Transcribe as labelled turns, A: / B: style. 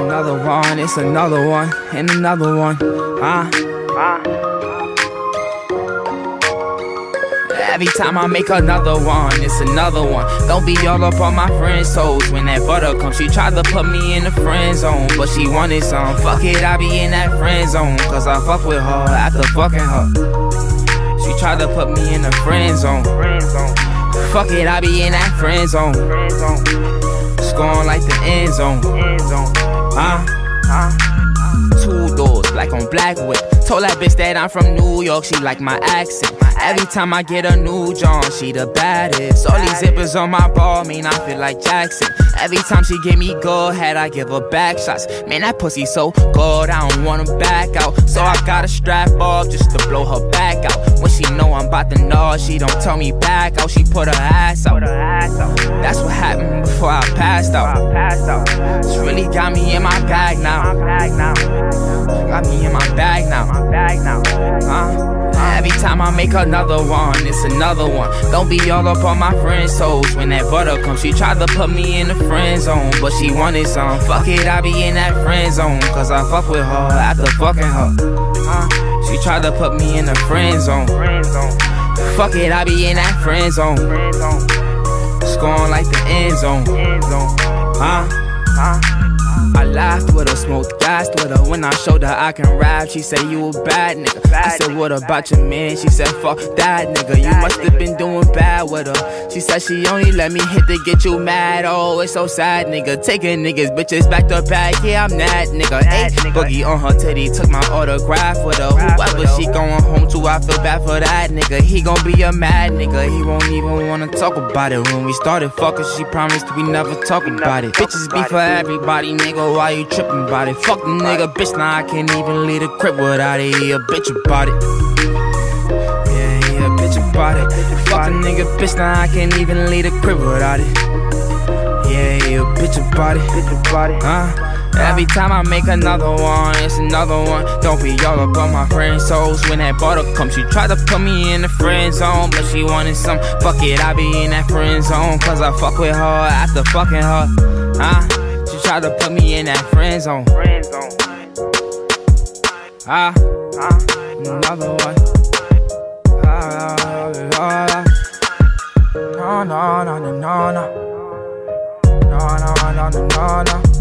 A: another one, it's another one, and another one. Uh, Every time I make another one, it's another one. Don't be all up on my friend's toes. When that butter comes, she tried to put me in the friend zone. But she wanted some. Fuck it, I be in that friend zone. Cause I fuck with her after fucking her. She tried to put me in the friend zone. Fuck it, I be in that friend zone. Scoring like the end zone. Huh? Two doors, black on black whip. Told that bitch that I'm from New York, she like my accent. Every time I get a new John, she the baddest. All these zippers on my ball mean I feel like Jackson. Every time she give me go head, I give her back shots. Man, that pussy so good, I don't wanna back out. So I gotta strap off just to blow her back out. When she know I'm about to know, she don't tell me back out. She put her ass out. That's what happened before I passed out. She really got me in my bag now. Got me in my bag now. Uh, every time I make another one, it's another one. Don't be all up on my friend's toes. When that butter comes, she tried to put me in the friend zone, but she wanted some. Fuck it, I be in that friend zone, cause I fuck with her after fucking her. Uh, she tried to put me in the friend zone. Fuck it, I be in that friend zone. Scoring like the end zone. Huh? I laughed with her, smoked gas with her. When I showed her I can rap, she said, You a bad nigga. I said, What about your man? She said, Fuck that nigga. You must have been doing bad with her. She said, She only let me hit to get you mad. Oh, it's so sad, nigga. Taking niggas, bitches back to back. Yeah, I'm that nigga. A Boogie on her titty, took my autograph with her. Whoever she going home to, I feel bad for that nigga. He gon' be a mad nigga. He won't even wanna talk about it. When we started fucking, she promised we never talk about it. Bitches be for everybody, nigga. Why you tripping about it? Fuck the nigga, bitch. Now I can't even leave the crib without it. He a bitch about it. Yeah, he a bitch about it. Fuck a nigga, bitch. Now I can't even leave the crib without it. Yeah, he a bitch about it. Huh? Every time I make another one, it's another one. Don't be all up on my friend's souls. When that butter comes, she tried to put me in the friend zone, but she wanted some. Fuck it, I be in that friend zone, cause I fuck with her after fucking her. Huh? try to put me in that friend zone. Friend zone. Ah, ah, another one. Ah, ah, ah. ah. No, no, no, no, no, no, no, no, no, no, no.